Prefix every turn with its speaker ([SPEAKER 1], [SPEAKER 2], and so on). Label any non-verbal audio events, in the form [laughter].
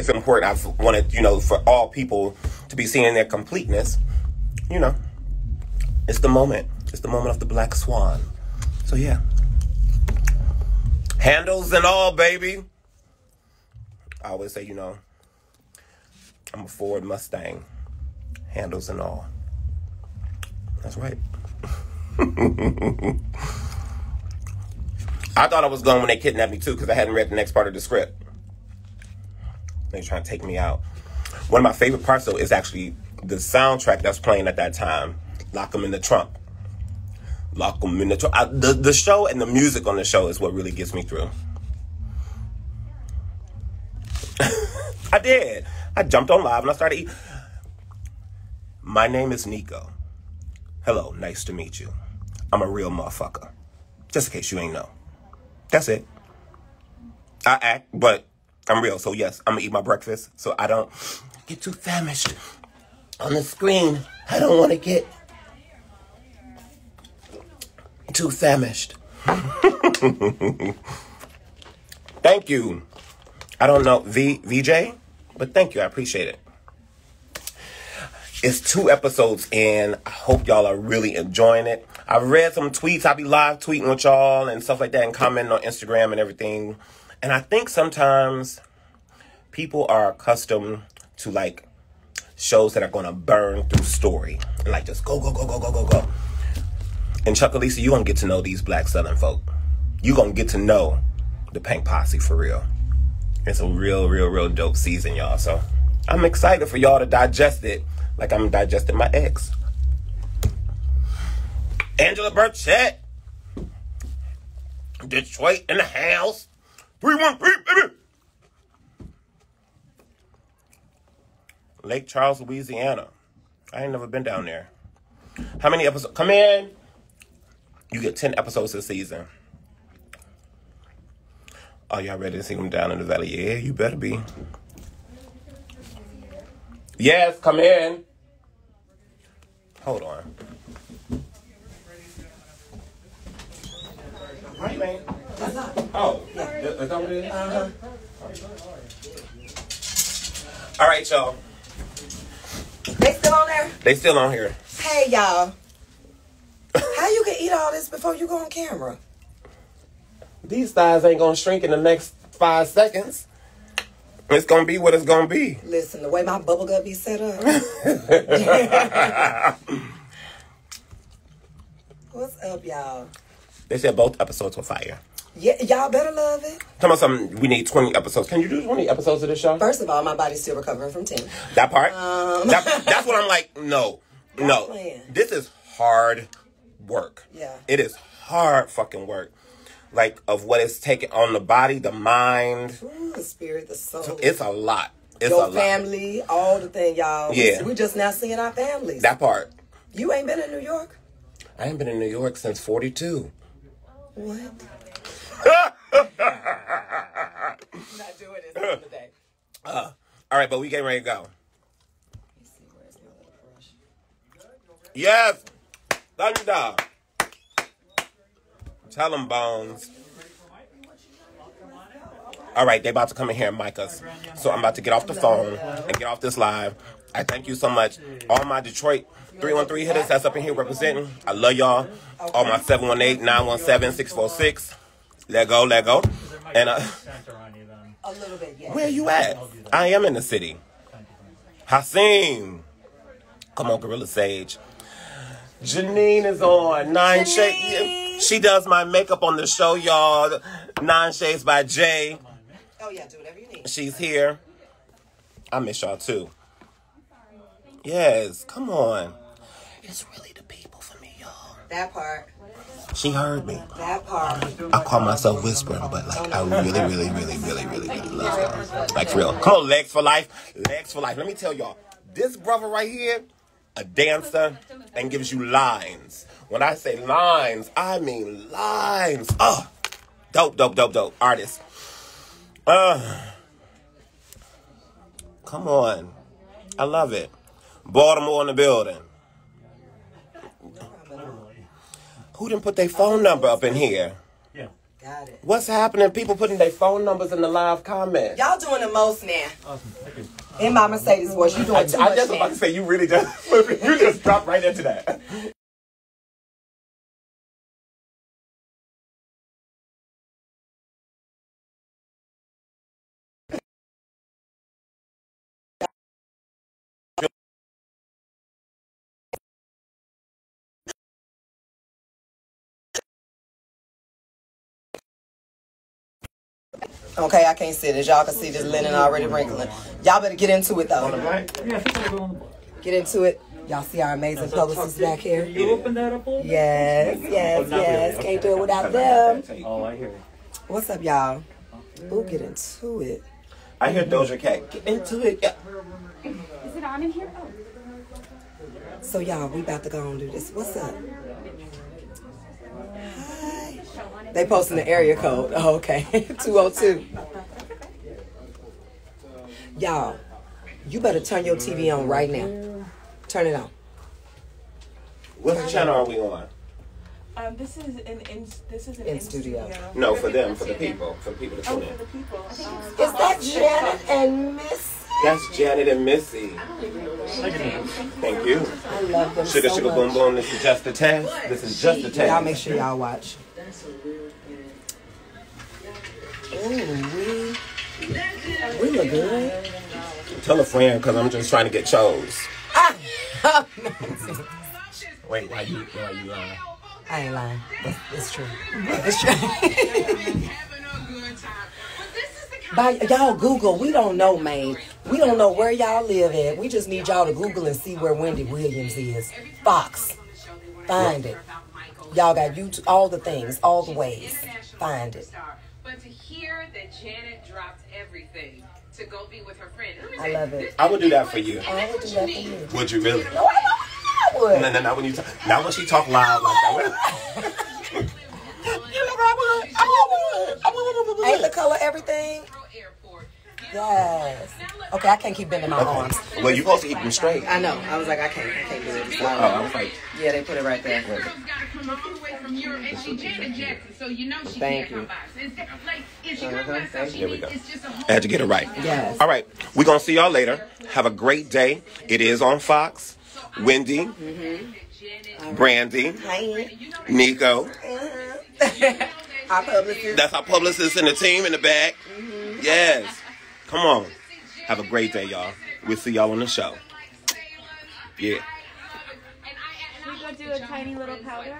[SPEAKER 1] it's important. I've wanted, you know, for all people to be seen in their completeness. You know, it's the moment. It's the moment of the black swan. So yeah, handles and all, baby. I always say, you know, I'm a Ford Mustang, handles and all. That's right. [laughs] I thought I was going when they kidnapped me too because I hadn't read the next part of the script. They trying to take me out. One of my favorite parts though is actually the soundtrack that's playing at that time. Lock 'em in the trunk. Lock 'em in the trunk. The the show and the music on the show is what really gets me through. [laughs] I did. I jumped on live and I started. Eat. My name is Nicco. Hello, nice to meet you. I'm a real motherfucker. Just in case you ain't know. That's it. I act, but I'm real. So yes, I'm gonna eat my breakfast so I don't get too famished on the screen. I don't want to get too famished. [laughs] thank you. I don't know V VJ, but thank you. I appreciate it. It's two episodes in. I hope y'all are really enjoying it. I've read some tweets. I'll be live tweeting with y'all and stuff like that and commenting on Instagram and everything. And I think sometimes people are accustomed to like shows that are gonna burn through story and like just go, go, go, go, go, go, go. And Chuck Chucalissa, you gonna get to know these black southern folk. You gonna get to know the Pink Posse for real. It's a real, real, real dope season, y'all. So I'm excited for y'all to digest it like I'm digesting my eggs. Angela Burchett. Detroit in the house. 313, baby. Lake Charles, Louisiana. I ain't never been down there. How many episodes? Come in. You get 10 episodes this season. Are y'all ready to see them down in the valley? Yeah, you better be. Yes, come in. Hold on. How you ain't? Oh, yeah. Is that what it is? Uh-huh. All right, y'all.
[SPEAKER 2] They still on there?
[SPEAKER 1] They still on here.
[SPEAKER 2] Hey, y'all. How you can eat all this before you go on camera?
[SPEAKER 1] These thighs ain't gonna shrink in the next five seconds. It's gonna be what it's gonna be.
[SPEAKER 2] Listen, the way my bubble gut be set up. [laughs] What's up, y'all?
[SPEAKER 1] They said both episodes were fire.
[SPEAKER 2] Yeah, y'all better love it.
[SPEAKER 1] Tell me something. We need 20 episodes. Can you do 20 episodes of this show?
[SPEAKER 2] First of all, my body's still recovering from 10.
[SPEAKER 1] That part?
[SPEAKER 2] Um.
[SPEAKER 1] That, that's what I'm like, [laughs] no. No.
[SPEAKER 2] playing.
[SPEAKER 1] This is hard work.
[SPEAKER 2] Yeah.
[SPEAKER 1] It is hard fucking work. Like, of what it's taking on the body, the mind.
[SPEAKER 2] Ooh, the spirit, the soul.
[SPEAKER 1] It's a lot. It's
[SPEAKER 2] Your
[SPEAKER 1] a lot.
[SPEAKER 2] family, all the thing, y'all.
[SPEAKER 1] Yeah.
[SPEAKER 2] We, are just now seeing our families.
[SPEAKER 1] That part.
[SPEAKER 2] you ain't been in New York?
[SPEAKER 1] I ain't been in New York since 42.
[SPEAKER 2] What? Not doing this [laughs] today.
[SPEAKER 1] Uh, all right, but we getting ready to go. Yes. Thunder. Tell them, Bones. All right, they about to come in here and mic us. So I'm about to get off the phone and get off this live. I thank you so much. All my Detroit 313 hitters that's up in here representing. I love y'all. All my 718-917-646. Let go, let go. And uh,
[SPEAKER 2] A little bit, yeah.
[SPEAKER 1] where you at? I am in the city. Hasim. Come on, Gorilla Sage. Janine is on. Nine Shades. She does my makeup on the show, y'all. Nine Shades by Jay.
[SPEAKER 2] Oh, yeah, do whatever you need.
[SPEAKER 1] She's here. I miss y'all too. Yes, come on. It's really the people for me, y'all.
[SPEAKER 2] That part.
[SPEAKER 1] She heard me.
[SPEAKER 2] That part.
[SPEAKER 1] I call myself whispering, but like I really, really, really, really, really, really love y'all. Like for real. Come on, legs for life. Legs for life. Let me tell y'all, this brother right here, a dancer and gives you lines. When I say lines, I mean lines. Oh, dope, dope, dope, dope. Artist. Uh, come on. I love it. Baltimore in the building. Who didn't put their phone number up in here?
[SPEAKER 3] Yeah.
[SPEAKER 2] Got it.
[SPEAKER 1] What's happening? People putting their phone numbers in the live comments.
[SPEAKER 2] Y'all doing the most now. In my Mercedes voice, you doing
[SPEAKER 1] I,
[SPEAKER 2] too
[SPEAKER 1] I
[SPEAKER 2] much
[SPEAKER 1] just was
[SPEAKER 2] now.
[SPEAKER 1] about to say you really just [laughs] you just dropped right into that.
[SPEAKER 2] Okay, I can't see this. Y'all can see this linen already wrinkling. Y'all better get into it though. Get into it. Y'all see our amazing publicists back here?
[SPEAKER 3] You open that up a? Yes, oh,
[SPEAKER 2] yes, yes. Can't do it without them.
[SPEAKER 3] Oh, I hear you.
[SPEAKER 2] What's up, y'all? Ooh, get into it.
[SPEAKER 1] I hear Doja Cat. Get into it. Yeah.
[SPEAKER 4] Is it on in here? Oh.
[SPEAKER 2] So y'all, we about to go and do this. What's up? Hi. They posting the area code. Oh, okay. [laughs] 202. Y'all, you better turn your TV on right now. Turn it on.
[SPEAKER 1] What channel are we on?
[SPEAKER 5] Um, this is an in, this is an
[SPEAKER 2] In
[SPEAKER 5] in,
[SPEAKER 2] studio.
[SPEAKER 1] No, for them, for the people, for the people to
[SPEAKER 5] Oh,
[SPEAKER 1] tune
[SPEAKER 5] for
[SPEAKER 1] in.
[SPEAKER 5] the people. Um,
[SPEAKER 2] Is that Janet and Missy?
[SPEAKER 1] That's Janet and Missy. Thank you.
[SPEAKER 2] I love them
[SPEAKER 1] Sugar,
[SPEAKER 2] so
[SPEAKER 1] sugar,
[SPEAKER 2] much.
[SPEAKER 1] boom, boom. This is just a test. This is just a test.
[SPEAKER 2] Y'all make sure y'all watch. Ooh, we we look good.
[SPEAKER 1] Tell a friend because I'm just trying to get chose. [laughs] Wait, why you, why you lying?
[SPEAKER 2] I ain't lying. It's, it's true. It's true. By, y'all Google. We don't know, man. We don't know where y'all live at. We just need y'all to Google and see where Wendy Williams is. Fox. Find it. Y'all got YouTube, all the things, all the ways. Find it.
[SPEAKER 6] But to hear that Janet dropped everything to go be with her friend.
[SPEAKER 2] I love it.
[SPEAKER 1] I would do that for you.
[SPEAKER 2] I would do that for you.
[SPEAKER 1] Would you really?
[SPEAKER 2] No, I know I would.
[SPEAKER 1] No, no, not when you talk. Not when she talk loud like that. [laughs] you know, I would. I would. I would.
[SPEAKER 2] Ain't the color everything? Yes. Okay, I can't keep bending my arms.
[SPEAKER 1] Well, you supposed to keep them straight.
[SPEAKER 2] I know. I was like, I can't. I can't do it.
[SPEAKER 1] Oh, I was like,
[SPEAKER 2] Yeah, they put it right there.
[SPEAKER 6] Girl's gotta come way from Europe and she Janet Jackson, so you know she
[SPEAKER 2] Thank
[SPEAKER 6] can't
[SPEAKER 2] you.
[SPEAKER 6] come by. So it's like if she uh-huh. comes by
[SPEAKER 2] Uh-huh.
[SPEAKER 6] herself, she
[SPEAKER 1] Here we
[SPEAKER 6] needs,
[SPEAKER 1] go.
[SPEAKER 6] it's just a whole
[SPEAKER 1] I had to get it right.
[SPEAKER 2] Yes.
[SPEAKER 1] All right. We're going to see y'all later. Have a great day. It is on Fox. Wendy, mm-hmm.
[SPEAKER 2] Brandee, Hi.
[SPEAKER 1] Nicco. Uh-huh.
[SPEAKER 2] Our publicist.
[SPEAKER 1] That's our publicist and the team in the back. Mm-hmm. Yes. Come on. Have a great day, y'all. We'll see y'all on the show. Yeah.
[SPEAKER 4] Should we go do a tiny little powder?